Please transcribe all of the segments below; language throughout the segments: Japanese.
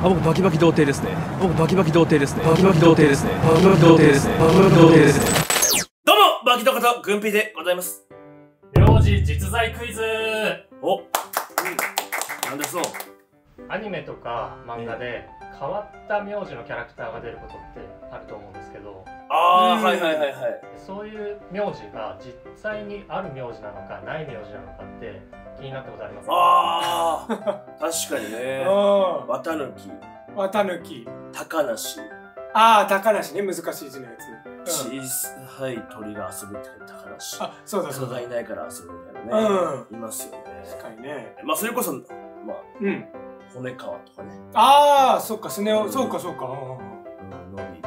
あ、僕バキバキ童貞ですね。僕バキバキ童貞ですね。バキバキ童貞ですね。バキバキ童貞ですね。バキバキ童貞ですね。どうも、バキドカとグンピーでございます。名字実在クイズお、なんでそう？アニメとか漫画で変わった名字のキャラクターが出ることってあると思うんですけどあー、うんはいはいはいはい。そういう名字が実際にある名字なのかない名字なのかって気になったことありますか？あー、確かにね。あ綿抜き、あ、綿抜き。高梨、ああ、高梨ね、難しい字のやつ。小うん、さい鳥が遊ぶって高梨。あ、そうだそうだ。人がいないから遊ぶみたいなね。いますよね。確かにね。まあ、それこそ、まあ、うん。骨川とかね。ああ、そっか、スネ夫、うんそうか、そうか。うん、のび。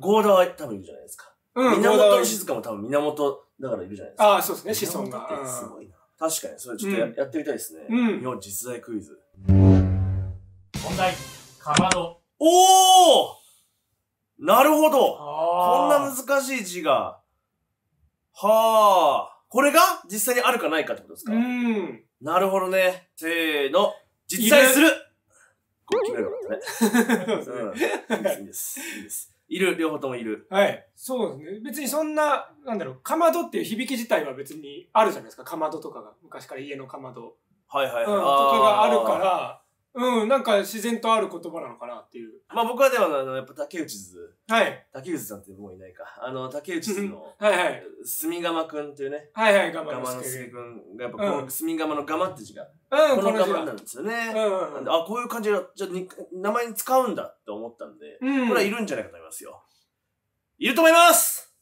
ゴーダは多分いるじゃないですか。うん、源静香も多分源だからいるじゃないですか。ああ、そうですね、子孫が。源ってすごいな。確かに、それちょっとや,、うんやってみたいですね。うん日本実在クイズ。問題かまどおおなるほどこんなあ難しい字が。はあ。これが実際にあるかないかってことですあ。か、うん。なるほどね。せーの。実在するこれ決めればよかったね。そうですね。うん。いいです。いいです。いる。両方ともいる。はい。そうですね。別にそんな、なんだろう、かまどっていう響き自体は別にあるじゃないですか。かまどとかが。昔から家のかまど。はいはいはい。うん、とかがあるか。ら、うん、なんか自然とある言葉なのかなっていう。まあ僕はでも、あの、やっぱ竹内図。はい。竹内さんってもういないか。あの、竹内図の、はいはい。住釜くんっていうね。はいはい、我慢の助の助くんがやっぱこのうん住釜の釜って字が、うん、この釜この字だなんですよね。うんなんであ、こういう感じで、じゃあに名前に使うんだって思ったんで、うん。これはいるんじゃないかと思いますよ。いると思います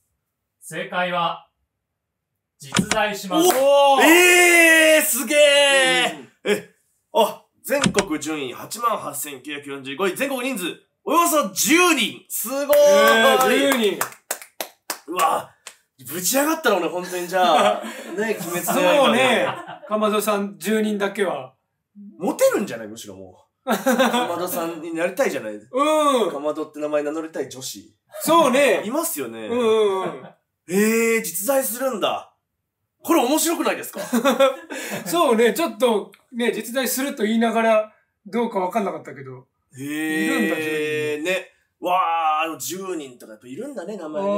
正解は実在しますおーえー、すげうんーあ、全国順位88,945位、全国人数、およそ10人すごーい、えー、10人。うわぶち上がったら俺本当にじゃあ、ね、鬼滅のそうね。かまどさん10人だけは。モテるんじゃない？むしろもう。かまどさんになりたいじゃない？うん。かまどって名前名乗りたい女子。そうねい。ますよね。うんうんうん。えー、実在するんだ。これ面白くないですか？そうね。ちょっとね、実在すると言いながら、どうかわかんなかったけど。へいるんだえー、ね。わー、あの10人とかやっぱいるんだね、名前ね。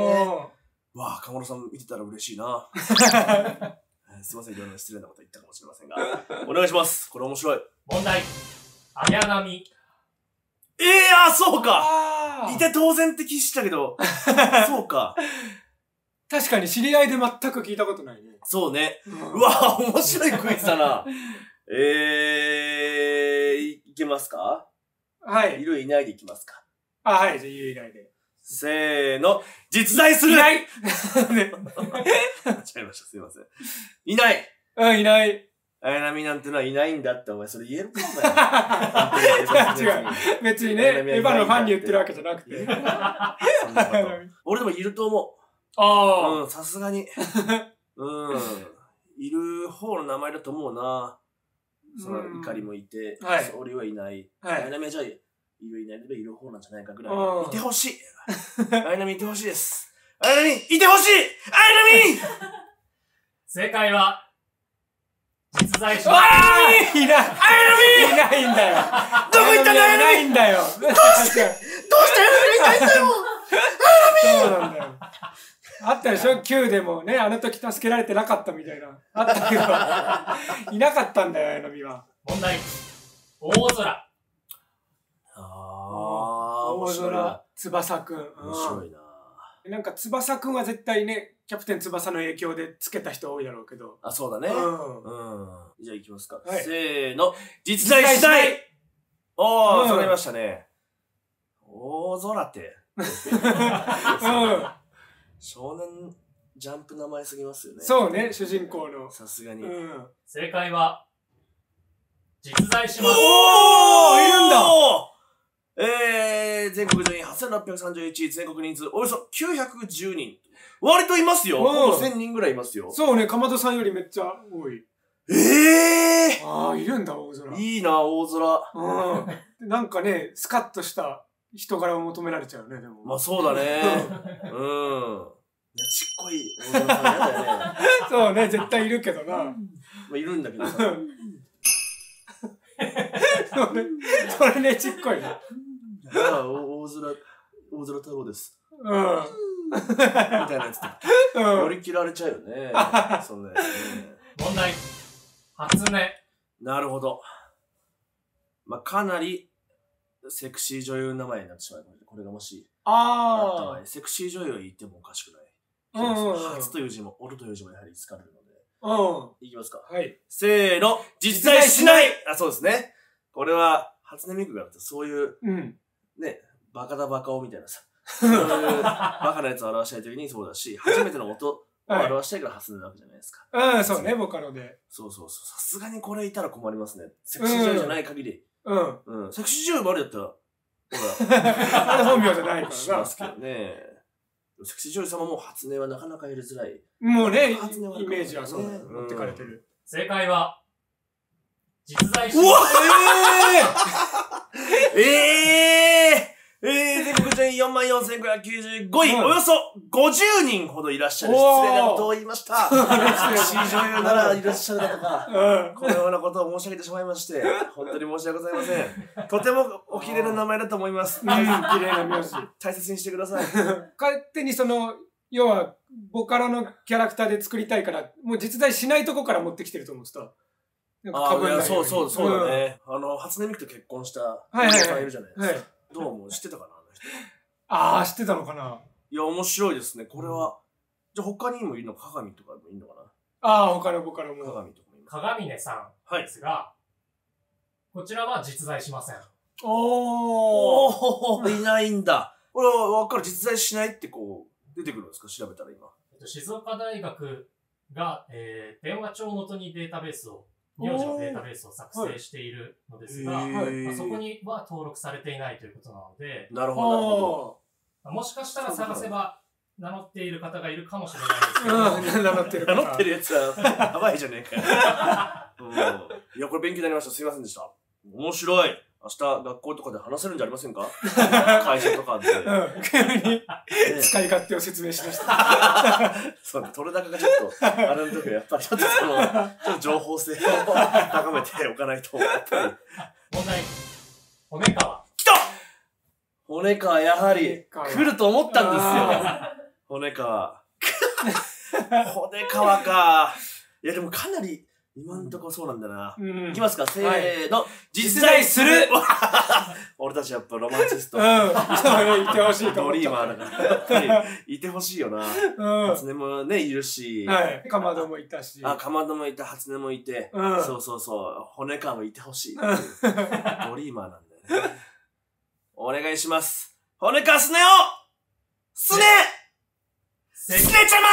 わー、かまどさん見てたら嬉しいな。えーすいません、いろんな失礼なこと言ったかもしれませんが。お願いします。これ面白い。問題綾波えー、あ、そうかいて当然って気したけど、そうか。確かに知り合いで全く聞いたことないね。そうね。うんうわー、面白いクイズだな。えー、いいけますか？はいい。るいないでいきますか？あ、はい。じゃあ、言う以外で。せーの、実在するいない ね違いました、すいません。いないうん、いない。綾波なんてのはいないんだって、お前それ言えるかお前。違う 別にね、エヴァのファンに言ってるわけじゃなくて。俺でもいると思あう。あ。うん、さすがに。うん。いる方の名前だと思うな。そのうん怒りもいて、はい。それはいない。はい。綾波はじゃあ、いるいないでいる方なんじゃないかぐらうん。い。いてほしい。綾波いてほしいです。綾波いてほしい。綾波 正解は実在しあますあいない。いないんだよ。どこ行ったんだいないんだよ。どうして？どうして綾波いないんだよそうなんだよ。あったでしょ ?9 でもね、あの時助けられてなかったみたいな。あったけど、いなかったんだよ、綾波は。問題大空あー、面大白いな空。翼くん。面白いな。うんなんか翼くんは絶対ね、キャプテン翼の影響でつけた人多いだろうけど。あ、そうだね。うん。うん。じゃあ行きますか。はいせーの。実在しないおー、うん揃いましたね。大空って。うん。少年ジャンプ名前すぎますよね。そうね、主人公の。さすがに。うん。正解は実在しますおーいるんだえー、全国順位8631、全国人数およそ910人。割といますよ。うんほぼ1000人ぐらいいますよ。そうね、かまどさんよりめっちゃ多い。えああ、いるんだ、大空。ー、いいな、大空。うん。なんかね、スカッとした人柄を求められちゃうね、でも。まあそうだね。うん。ねちっこい大空さん嫌だよね。そうね、絶対いるけどな。まあいるんだけどさ。それ、それねちっこいな。ああ、お大空、大空太郎です。うん。みたいなやつとか。うん乗り切られちゃうよね。そんなやつね。問題。初音。なるほど。まあ、かなり、セクシー女優の名前になってしまうので、これがもし、あった場あ合、セクシー女優はいてもおかしくない。初という字も、おるという字もやはり使われるので。あ。うん。いきますか。はい。せーの、実在しないあ、そうですね。これは、初音ミクがあって、そういう、うん。ね、バカだバカをみたいなさ、そういうバカなやつを表したいときにそうだし、初めての音をはい。表したいから初音なわけじゃないですか。うん、そうね、ボカロで。そうそうそう。さすがにこれいたら困りますね。セクシー女優じゃない限り。うん。うん。セクシー女優もあるやったら、ほら、本名じゃないからなします。けどね。セクシー女優様も初音はなかなか入れづらい。もうね、初音はイメージはそうだね持ってかれてる。正解は、実在しうわえええー、えー、全国順位44,595位、うんおよそ50人ほどいらっしゃる。失礼なことを言いました。セクシー女優ならいらっしゃるだとか。うん。このようなことを申し上げてしまいまして、本当に申し訳ございません。とてもお綺麗な名前だと思います。うん、綺麗な名字。大切にしてください。勝手にその、要は、ボカロのキャラクターで作りたいから、もう実在しないとこから持ってきてると思ってた。なんかああ、いや被んないよにそうそう、そうだ。ね。あの、初音ミクと結婚した、はいはいはいさんいるじゃないですか。。どうも知ってたかなあああ、知ってたのかな？いや、面白いですね。これは。じゃあ他にもいるの？鏡とかもいるのかああ、他のボカロなも。鏡とかもいる鏡音さんはいですが、こちらは実在しません。おー。おー、いないんだ。これはわかる？実在しないってこう、出てくるんですか？調べたら今。えっと静岡大学が、えー電話帳元にデータベースを、名字のデータベースを作成しているのですが、そこには登録されていないということなので、なるほど、もしかしたら探せば名乗っている方がいるかもしれないですけど、名乗ってる。名乗ってるやつは、やばいじゃねえかよ。うん。いや、これ勉強になりました。すいませんでした。面白い。明日、学校とかで話せるんじゃありませんか？会社とかで。うん、急にね使い勝手を説明しました。そう、取れ高がちょっと、あれの時はやっぱりちょっとその、ちょっと情報性を高めておかないと、やっぱり。問題、骨川。来た骨川、やはり、来ると思ったんですよ。あ骨川。骨川か。いや、でもかなり、今んとこそうなんだな。ーうん。いきますか、せーの。実在する 俺たちやっぱロマンチスト。うん。いてほしいとドリーマーだから、やっぱり、いてほしいよな。た。うん。初音もね、いるし。はい。かまどもいたし。あ、かまどもいた、初音もいて。うん。そうそうそう。骨川もいてほしい。うん ドリーマーなんだよね。お願いします。骨川すねおすね正すねちゃま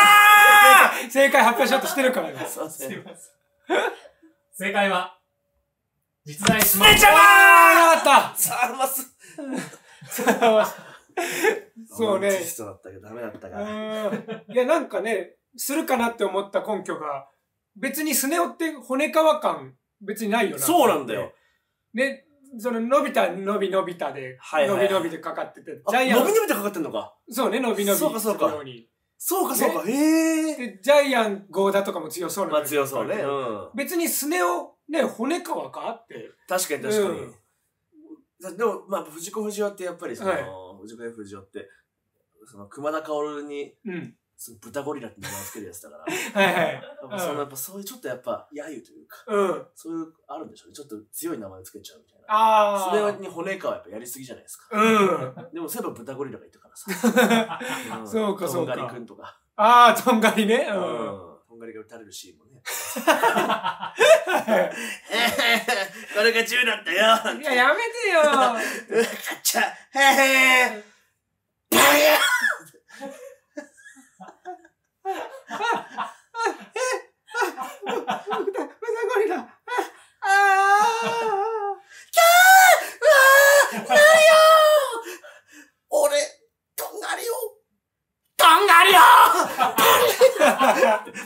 ー正解発表しようとしてるからね。すいません 正解は、実在しすません。ねちゃまーあーあっさあ、ます。たそうねロマンチ。ストだったけどダメだったか。うんいや、なんかね、するかなって思った根拠が、別にスネ夫って骨皮感、別にないよな。そうなんだよ。。ね、その、伸びた、伸び伸びたで、伸び伸びでかかってて、あジャイアン伸び伸びてかかってんのか。そうね、伸び伸びそうかそうかするように。そうかそうか。へえ。で、ジャイアン、ゴーダとかも強そうなまあ強そうね。うん。別にスネ夫、ね、骨皮かって。確かに確かにうん。だでも、まあ、藤子不二雄ってやっぱりその、はい藤子 F 不二雄って、その、熊田薫に、うん。その豚ゴリラって名前をつけるやつだから、はいはい。やっぱその、やっぱそういうちょっとやっぱ、揶揄というか、うん。そういう、あるんでしょうね。ちょっと強い名前をつけちゃうみたいな。ああ。それに骨川やっぱやりすぎじゃないですか。うん。でもそういえば豚ゴリラがいたからさ。んそうかそうかとんがりくんとか。ああ、とんがりね。う。うんん。とんがりが撃たれるシーンもね。これが銃なんだよ。いや、やめてよ。カッチャへへバヤ豚ゴリラ。ああ。俺、とんがりよとんがりよ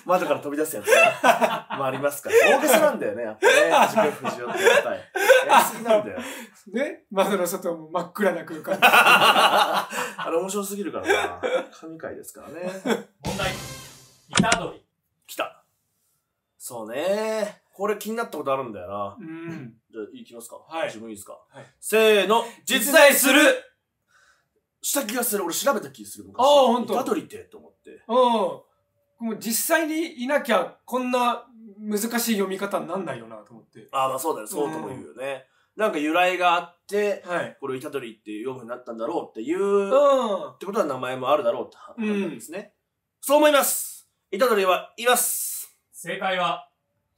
窓から飛び出すやつね。まあありますから。大げさなんだよね、やっぱね。自分不二雄ってやっぱり。やりすぎなんだよ。ね、窓の外も真っ暗な空間。あれ面白すぎるからな。神回ですからね。問題、虎杖。来た。そうね。これ気になったことあるんだよな。うん。じゃあ、いきますか。はい自分いいですか？はいせーの、実在するした気がする。俺調べた気がする。昔あーほんとイタドリって、と思って。うん。もう実際にいなきゃ、こんな難しい読み方になんないよなと思って。ああ、まあそうだよ。そうとも言うよね。なんか由来があって、はい。これをイタドリって読むようになったんだろうっていう、うん。ってことは名前もあるだろうって判断ですね。そう思います。イタドリはいます。正解は、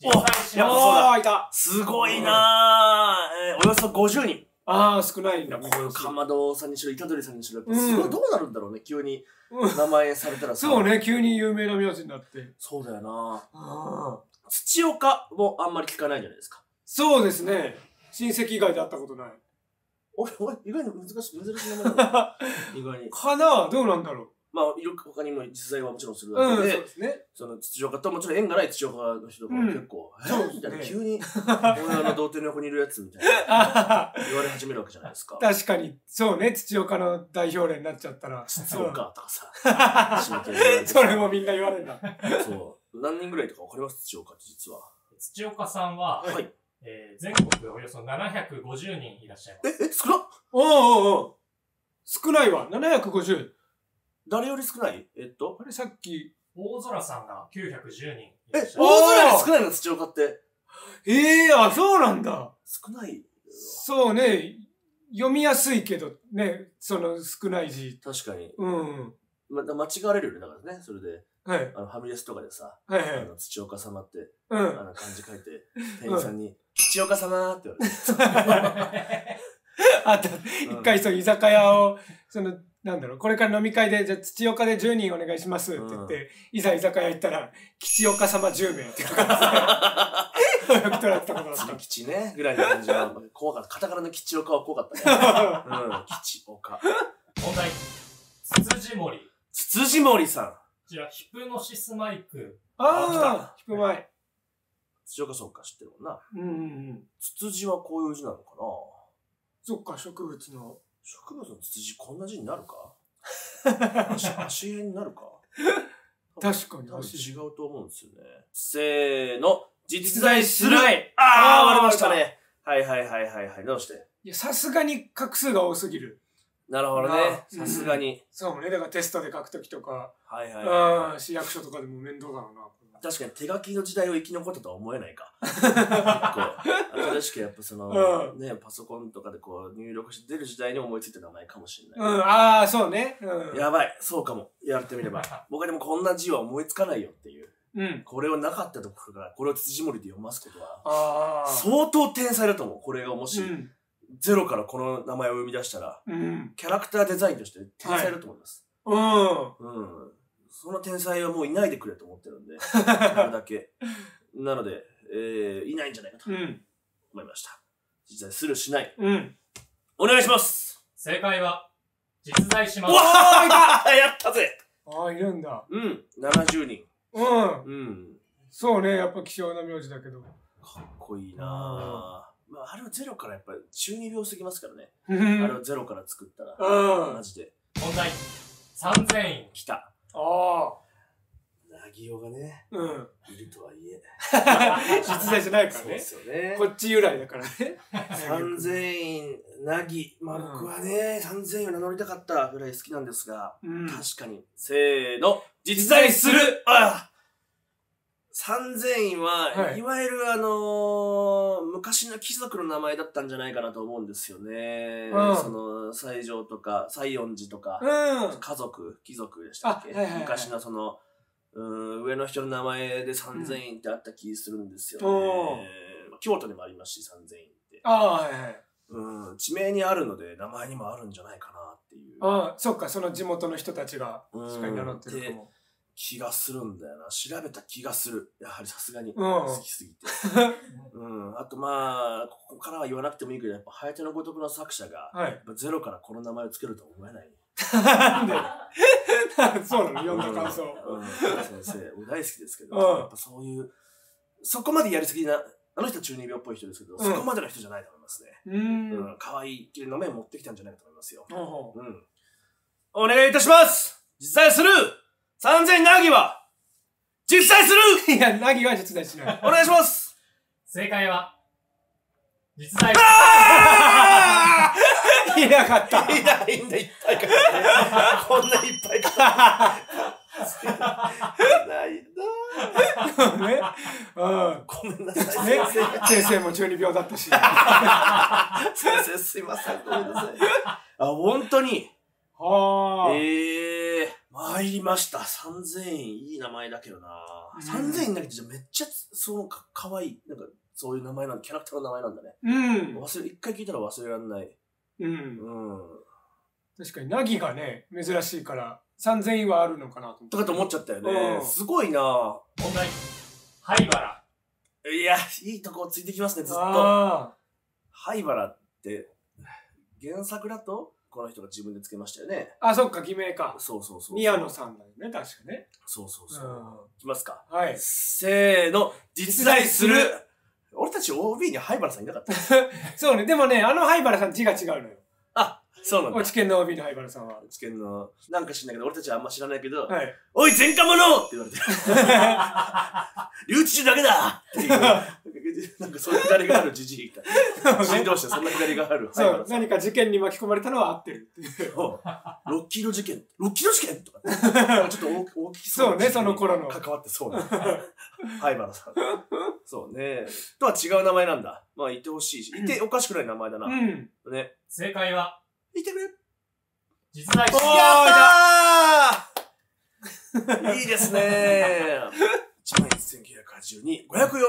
おやっぱます。そうだあーいた。すごいなぁ、えーおよそ50人。ああ、少ないんだ。こういうかまどさんにしろ、イタドリさんにしろ、やっぱうんすごいどうなるんだろうね、急にうん名前されたらさ。そう。ね、急に有名な名字になって。そうだよな。土岡もあんまり聞かないじゃないですか。そうですね。親戚以外で会ったことない。俺、俺、意外に難しい、珍しい名前だな 意外に。かなどうなんだろまあ、いろ他にも実在はもちろんするう。うん、そうわけで、ですね。その土岡ともちろん縁がない土岡の人とかも結構、えそうですねみたいな、急に、俺の童貞の横にいるやつみたいなあ 言われ始めるわけじゃないですか。確かに、そうね、土岡の代表例になっちゃったら。土岡とかさ、それもみんな言われるんだ。そう。何人ぐらいとかわかります？土岡って実は。土岡さんは、はい。えー全国およそ750人いらっしゃいまえ、す。え、少なっおうおうおう少ないわ。750。誰より少ない？えっとあれさっき、大空さんが910人いえ、らっしゃいます。大空より少ないの？土岡って。ええあ、そうなんだ。少ない。そうね、読みやすいけど、ね、その少ない字。確かに。うん。ま、間違われるよね。だからね。それで、はい。あの、ファミレスとかでさ、はいはい。あの、土岡様って、うん。あの、漢字書いて、店員さんに、土岡様って言われて。あと、一回そう、居酒屋を、その、なんだろう、これから飲み会で、じゃあ土岡で10人お願いしますって言って、いざ居酒屋行ったら、吉岡様10名っていうのが、よく取られてた ことだっ吉吉ね、ぐらいの感じが怖かった。カタカナの吉岡は怖かった。うん、吉岡。問題。つつじ森。こつつじ森さん。ちら、ヒプノシスマイク。あ来たあ、低前。土岡そうか知ってるもんな。うんうんうん。つつじはこういう字なのかな？そっか、植物の。植物のつつじこんな字になるか？足足辺になるか？確かに多分違うと思うんですよね。せーの、実在するああ、割れましたね。はいはいはいはいはい。どうして？いや、さすがに画数が多すぎる。なるほどね。さすがに。そうね。だからテストで書くときとか、はいはいはい。うん、市役所とかでも面倒だろうな。確かに手書きの時代を生き残ったとは思えないか。新しくやっぱその、うね、パソコンとかでこう入力して出る時代に思いついた名前かもしれうない。ん、ああ、そうね。うん。やばい、そうかも。言われてみれば。僕はでもこんな字は思いつかないよっていう。うん。これをなかったところから、これを辻森で読ますことは、ああ。相当天才だと思う。これがもし、うん。ゼロからこの名前を生み出したら、うん。キャラクターデザインとして天才だと思います。うん。うん。その天才はもういないでくれと思ってるんで、これだけ。なので、えー、いないんじゃないかとうん。思いました。実際するしない。うん。お願いします正解は、実在します。わあ やったぜああ、いるんだ。うん、70人。うん。うん。そうね。やっぱ希少な名字だけど。かっこいいなぁ。まあ、あれはゼロからやっぱり中二病すぎますからね。う あれん。をゼロから作ったら、うんマジで。問題。3000円。来た。ああ。なぎおがね、うん。いるとはいえ。実在じゃないからねそうで。すよね。こっち由来だからね。三千院、なぎ。まあうん僕はね、三千院を名乗りたかったぐらい好きなんですが、うん。確かに。せーの、実在するあ三千院は、はいい、わゆるあのー昔の貴族の名前だったんじゃないかなと思うんですよね。うんその、西条とか、西園寺とか、うん。家族、貴族でしたっけ、あはいはいはい昔のその、うん、上の人の名前で三千院ってあった気するんですよね。おーまあ京都にもありますし、三千院って。ああ、はいはい。うん、地名にあるので名前にもあるんじゃないかなっていうああ、そっか、その地元の人たちが、うん確かに名乗ってるかも。気がするんだよな。調べた気がする。やはりさすがにうん好きすぎて。うん。あとまあ、ここからは言わなくてもいいけど、やっぱ、ハヤテのごとくの作者が、はい。ゼロからこの名前をつけるとは思えない。なんで？そうなの？読んだ感想。うん。先生、俺大好きですけど、うんやっぱそういう、そこまでやりすぎな、あの人は中二病っぽい人ですけど、うんそこまでの人じゃないと思いますね。う。うんん。可愛い、綺麗な面持ってきたんじゃないかと思いますよ。うん。お願いいたします実在する三千ナギは実在する いや、ナギは実在しない。お願いします正解は、実在。いなかった。いないんだ、いっぱいかかこんないっぱいかかないんだ。ね。うん。ごめんなさい。ね？先生。先生も中二病だったし。先生すいません。ごめんなさい。あ、本当に？はあ。ええー、参りました。3000円いい名前だけどな。うん3000円だけどじゃめっちゃ、そうか、かわいい。なんか、そういう名前なんだ。キャラクターの名前なんだね。うん。忘れ、一回聞いたら忘れられない。うん。うん。確かに、ナギがね、珍しいから、3000円はあるのかなと思って。とかと思っちゃったよね。うんすごいな問題。灰原。いや、いいとこついてきますね、ずっと。あ灰原って、原作だと、この人が自分でつけましたよね。あ。あ、そっか、偽名か。そうそうそう。宮野さんだよね、確かね。そうそうそう。ういきますか。ん。はい。せーの、実在する俺たち OB に灰原さんいなかった そうね、でもね、あの灰原さん字が違うのよ。あ、そうなんだ。落ち研の OB の灰原さんは。知見の、なんか知んないけど、俺たちはあんま知らないけど、はい。おい、前科者って言われて、留置中だけだっていう、なんかそういう左があるじじいが、死んでましたよそんな左がある。そう、何か事件に巻き込まれたのは合ってるっていう。ロッキード事件、ロッキード事件とか、ちょっと大大きそうそうねその頃の関わってそうな。灰原さん。そうね。とは違う名前なんだ。まあ、いてほしいし、いておかしくない名前だな。うん。ね。正解は、いてくれ。実在しおーやったーいいですね1万1982、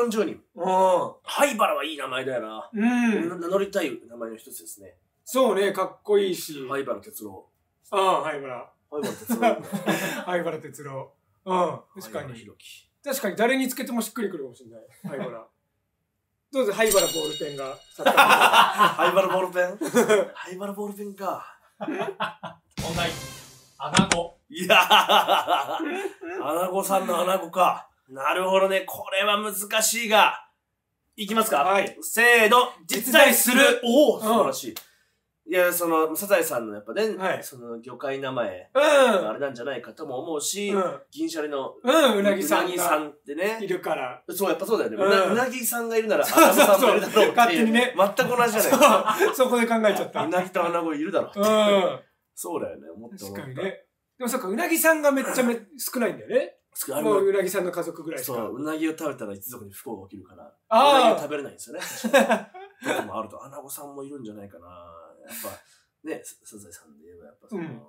540人。うん。灰原はいい名前だよな。うん。な名乗りたい名前の一つですね。そうね、かっこいいし。灰原哲郎。ああ、灰原。灰原哲郎。灰原哲郎。うん。確かに。灰原弘樹。確かに誰につけてもしっくりくるかもしれない。灰原。どうぞ、灰原ボールペンが。灰原ボールペン？灰原ボールペンか。問題。穴子。いやー、アナゴさんのアナゴか。なるほどね。これは難しいが。いきますかはい。せーの、実在するおおん素晴らしい。いや、その、サザエさんのやっぱね、はいその魚介名前、うあれなんじゃないかとも思うし、ん。うん。銀シャリのうん、うなぎさんがうなぎさんってねい。るから。そう、やっぱそうだよね。うんうなぎさんがいるなら、アナゴさんもいるだろうって。勝手にね全く同じじゃない。そう、そこで考えちゃった。うなぎとアナゴいるだろうってう。ん。そうだよね。思った思った。確かにね。でもそっか、うなぎさんがめっちゃめ少ないんだよね。あもうのうなぎさんの家族ぐらいしか。そう、うなぎを食べたら一族に不幸が起きるから、うなぎあを食べれないんですよね。確かにとかもあると、アナゴさんもいるんじゃないかな。やっぱ、ね、ササザエさんで言えば、やっぱその、うん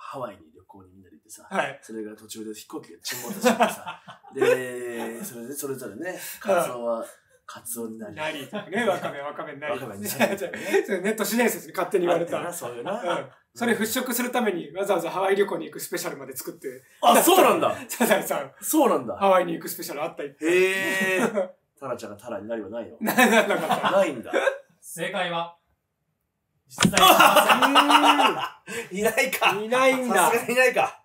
ハワイに旅行にみんなで行ってさ、あ。はい。それが途中で飛行機が沈没しちゃってさ、で、それでそれぞれね、カツオは、カツオになり、なりとかね、わかめわかめになり。わかめになり ネット史伝説に勝手に言われた。そういうな。うん。それ払拭するためにわざわざハワイ旅行に行くスペシャルまで作って、あ、そうなんだ。サザエさん、そうなんだ。ハワイに行くスペシャルあった。へえ。タラちゃんがタラになりはないの？ならなかった。ないんだ。正解は、実在いないか。いないんださすがにいないか。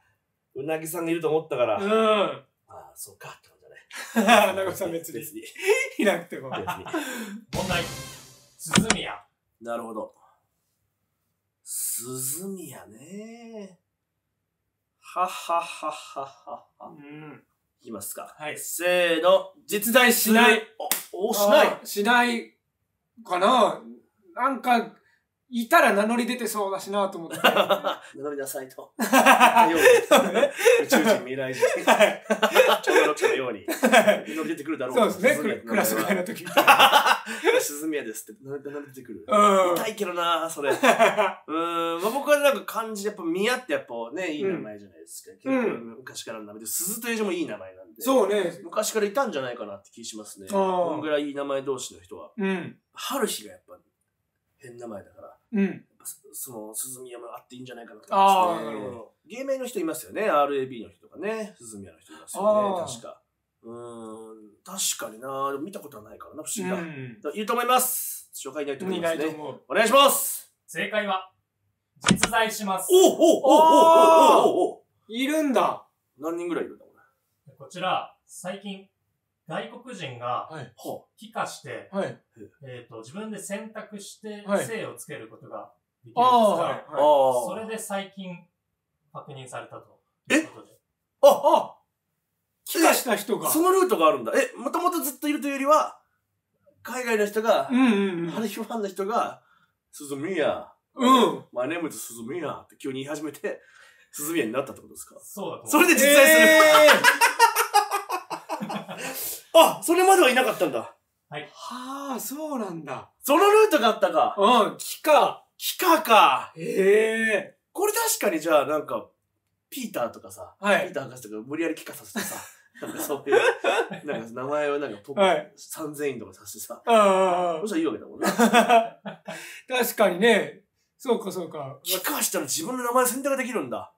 うなぎさんがいると思ったから。うああ、そうか。長子さん別に別に。いなくても。問題。鈴宮。なるほど。鈴宮ね。はははははは。うん。いきますか。はいせーの。実在しない。お、お、しない。しないかななんか、いたら名乗り出てそうだしなと思って。名乗りなさいと。宇宙人未来人。はい超能力者のように。乗り出てくるだろうそうですね。クラス替えの時。鈴宮ですって名乗り出てくる。うん。痛いけどなそれ。うーん、まあ、僕はなんか漢字でやっぱ宮ってやっぱね、いい名前じゃないですか。昔からの名前で、鈴という字もいい名前なんで。そうね。昔からいたんじゃないかなって気しますね。こんぐらいいい名前同士の人は。うん。春日がやっぱ変名前だから、うん、その涼宮もあっていいんじゃないかなと思ね。あなるほど。芸名の人いますよね。RAB の人とかね。涼宮の人いますよね。確か。うん確かにな。見たことはないからな不思議だ、うん、いると思います。紹介いないと思いますね。お願いします。正解は実在します。おおおおおおおいるんだ。何人ぐらいいるんだこれ。こちら最近外国人がはい。は帰化して、はい。えっ、と、自分で選択してはい姓をつけることができるんですが、はい。それで最近確認されたとえいうことで。あ。あ帰化した人が。そのルートがあるんだ。え、もともとずっといるというよりは、海外の人がう、んうんうん。ハリファンの人が、鈴宮、うん。My name is 鈴宮って急に言い始めて、鈴宮になったってことですか？そうだと思う。それで実在する。えあ、それまではいなかったんだ。ーはあ、そうなんだ。そのルートがあったか。うん、木か。キカか。へえ。これ確かにじゃあなんか、ピーターとかさ、はいピーター博士とか無理やり帰化させてさ、なんかそういう、なんか名前をなんかポップ、はい三千円とかさせてさ、あそしたらいいわけだもんね。あ。確かにね。そうか、そうか。帰化したら自分の名前選択できるんだ。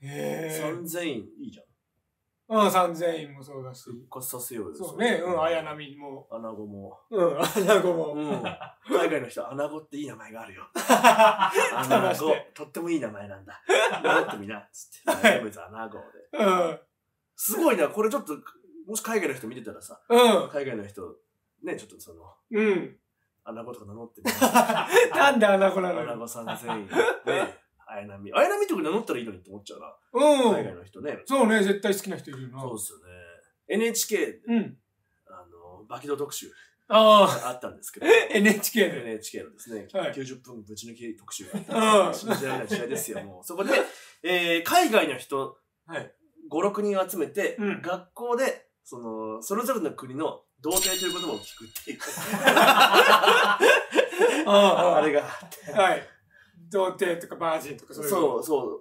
へえ。三千円いいじゃん。うん、三千円もそうだし。復活させようよ。そうね、うん、綾波も。アナゴも。うん、穴子うも。ん。海外の人はアナゴっていい名前があるよ。アナゴ話して。とってもいい名前なんだ。なんてみな。つって。名物アナゴで。うん、すごいな。これちょっと、もし海外の人見てたらさ、うん、海外の人、ね、ちょっとその、うん。アナゴとか名乗ってみ なんで穴子なアのよ。ナゴさん全員。ね。綾波。綾波とか名乗ったらいいのにって思っちゃうな。海外うん。の人ね。そうね、絶対好きな人いるよな。そうですよね。NHK、うん。あの、バキド特集あがあったんですけど。あ、NHK で？NHK のですね、はい90分ぶち抜き特集があったんですうん信じられない時代ですよ、もう。そこで、えー、海外の人、はい5、6人集めて、うん学校で、その、それぞれの国の童貞という言葉を聞くっていう。あ あれがあって。あ、はい。童貞とかバージンとかそういう。そう、そう。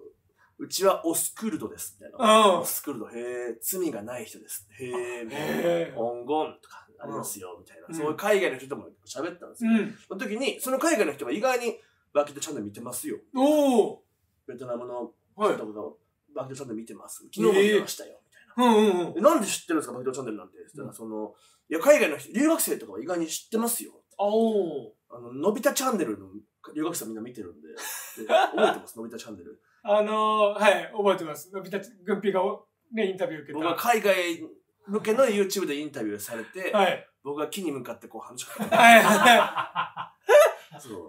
うちはオスクルドです、みたいな。うんオスクルド、へえ、罪がない人です。へえ、みたいな。へえ。音言とかありますよ、みたいな。うんそういう海外の人とも喋ったんですよ。うん。その時に、その海外の人が意外にバキドチャンネル見てますよ。おお。ベトナムのはい人とかがバキドチャンネル見てます。昨日も見てましたよ、みたいな。うんうんうん。えなんで知ってるんですか、バキドチャンネルなんて？って言ったら、その、いや、海外の人、留学生とかは意外に知ってますよ。あの、のび太チャンネルの留学生みんな見てるんで、で 覚えてます、のび太チャンネル。あのー、はい、覚えてます。のび太、軍ピがおね、インタビュー受けた。僕は海外向けの YouTube でインタビューされて、はい。僕が木に向かってこう話しかけて、はいはそう。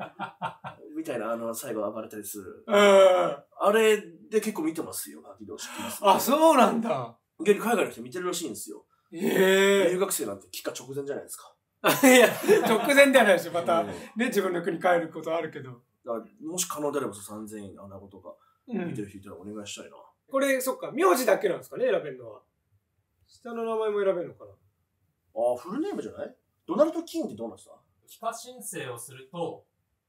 みたいな、あの、最後暴れたりする。い。うん。あれで結構見てますよ、バキド知ってます。あ、そうなんだ。逆に海外の人見てるらしいんですよ。え留学生なんて帰化直前じゃないですか。え。いや、直前ではないでしょ。また、うんね、自分の国帰ることあるけど。もし可能であればそう3000円穴子とかうん。見てる人いたらお願いしたいな。これ、そっか、名字だけなんですかね、選べるのは。下の名前も選べるのかな。ああ、フルネームじゃない？ドナルド・キーンってどうなんですか？帰化申請をすると、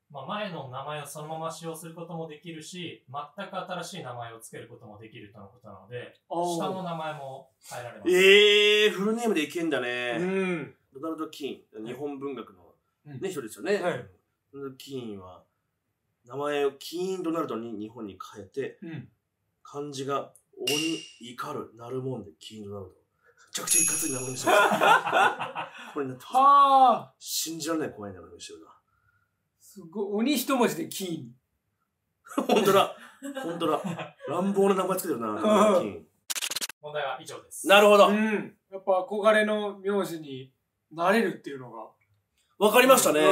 まあ、前の名前をそのまま使用することもできるし、全く新しい名前を付けることもできるとのことなので、下の名前も変えられます。ええー、フルネームでいけんだね。うん。ドナルド・キーン、日本文学のうんね、人ですよね。はいドナルド・キーンは、名前をキーン・ドナルドに日本に変えて、うん。漢字が鬼、怒る、なるもんで、キーン・ドナルド。めちゃくちゃいかつい名前にしてました。これになってます。はあ。信じられない怖い名前にしてるな。すごい。鬼一文字でキーン。本当だ。本当だ。乱暴な名前つけてるな、ドナルド・キーン。問題は以上です。なるほど。うん。やっぱ憧れの名字になれるっていうのが。わかりましたね。ううん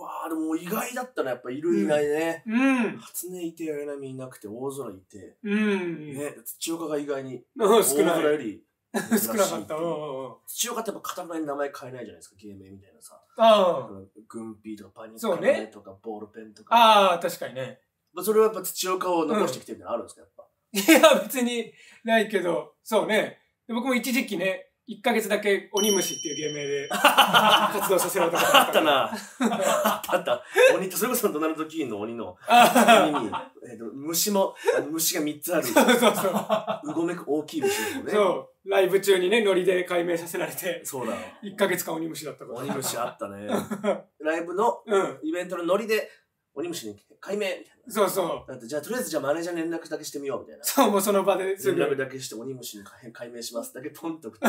わあでも意外だったな、やっぱいるいないね。うん。初音いて、綾波いなくて、大空いて、うん。ね、土岡が意外に、うん大少ない。空より 少なかった。うんうんうん。土岡ってやっぱ片前に名前変えないじゃないですか、芸名みたいなさ。ああの軍ピーとかパニックねとかボールペンとか。あ。ああ、確かにね。まあそれはやっぱ土岡を残してきてるのあるんですか、やっぱ。いや、別にないけど、そうね。で僕も一時期ね、1ヶ月だけ鬼虫っていう芸名で 活動させられたことあった。な。あったあった。鬼と、それこそドナルド・キーンの鬼の、あ鬼に、えっと、虫も、虫が3つある、そうそうそう。うごめく大きい虫ですよね。そう。ライブ中にね、ノリで解明させられて、そうだ。1ヶ月間鬼虫だったから。鬼虫あったね。ライブのうん。イベントのノリで、鬼虫に解明みたいそうそう。な。だって、じゃあとりあえずじゃあマネージャーに連絡だけしてみようみたいな。そう、もうその場で。連絡だけして鬼虫に解解明しますだけポンと送って、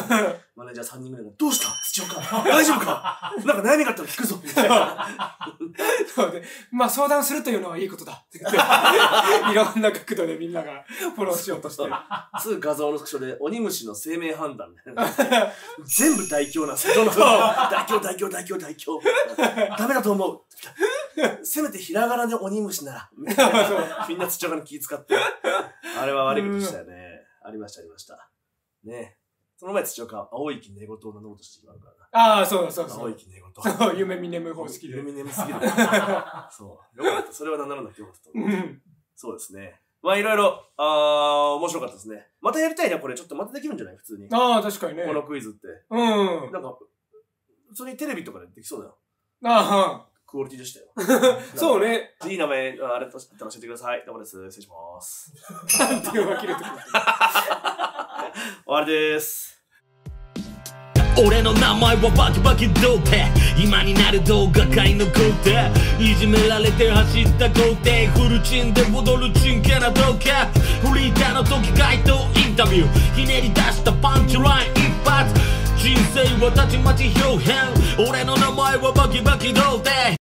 マネージャー3人ぐらいが、どうした？土岡？大丈夫か？なんか悩みがあったら聞くぞみたいな。そうで、まあ相談するというのはいいことだ いろんな角度でみんながフォローしようとして。すぐ画像のスクショで、鬼虫の生命判断。全部大凶なんですよ。大凶、大凶、大凶、大凶。ダメだと思う。せめてひらがなで鬼虫なら。みんな土岡に気遣って。あれは悪いことしたよね。ありました、ありました。ねその前土岡、青い木寝言を名乗ろうとしてるからなああ、そうそう。そう。青い木寝言。夢見眠方式で。夢眠すぎる。そう。よかった。それは名乗らなくてよかったと思う。そうですね。まあいろいろ、あー、面白かったですね。またやりたいな、これ。ちょっとまたできるんじゃない普通に。ああ、確かにね。このクイズって。うん。なんか、普通にテレビとかでできそうだよ。ああクオリティでしたよ。あ、そうね。いい名前、ああれと教えてください。どうもです。失礼します。なんていうわける。終わりです。俺の名前はバキバキ童貞今になる動画界の皇帝いじめられて走った皇帝フルチンで踊るチンケな動画フリーターの時回答インタビューひねり出したパンチライン一発人生はたちまち表変俺の名前はバキバキ童貞